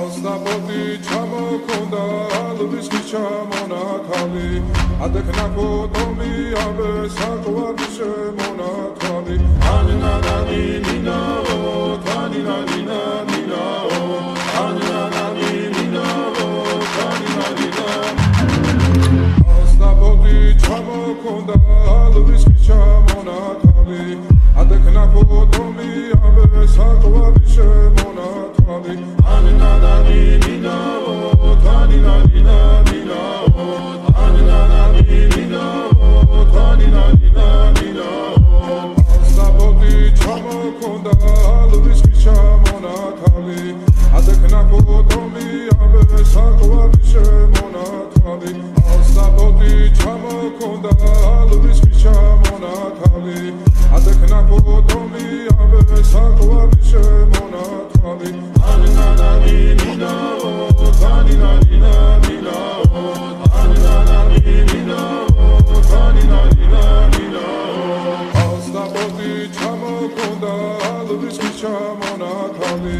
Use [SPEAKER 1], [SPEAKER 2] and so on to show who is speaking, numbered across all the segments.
[SPEAKER 1] ასნაბოდი ჩამოქონდა ალვის ჩამონათალი. ადექნა ფოტომი აბე საკვარი შემონათალი. ანანანი ნინაო თანინა ნინა ნინაო ანანანი ნინაო თანინა ნინა ასნაბოდი ჩამოქონდა ალვის ჩამონათალი. ადექნა ფოტომი აბე საკვარი შემონათალი ალვის ჩამონათალი ადექნა ფოტომი აბე საკვარი შემონათალი. ასნაბოდი ჩამოქონდა ალვის ჩამონათალი ადექნა ფოტომი აბე საკვარი შემონათალი ალვის ჩამონათალი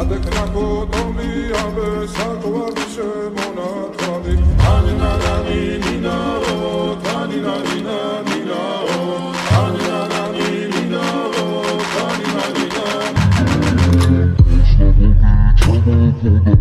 [SPEAKER 1] ადექნა ფოტომი აბე საკვარი შემონათალი ანანანი ნინაო თანინა ნინა ნინაო ანანანი ნინაო თანინა ნინა
[SPEAKER 2] Trouble, trouble,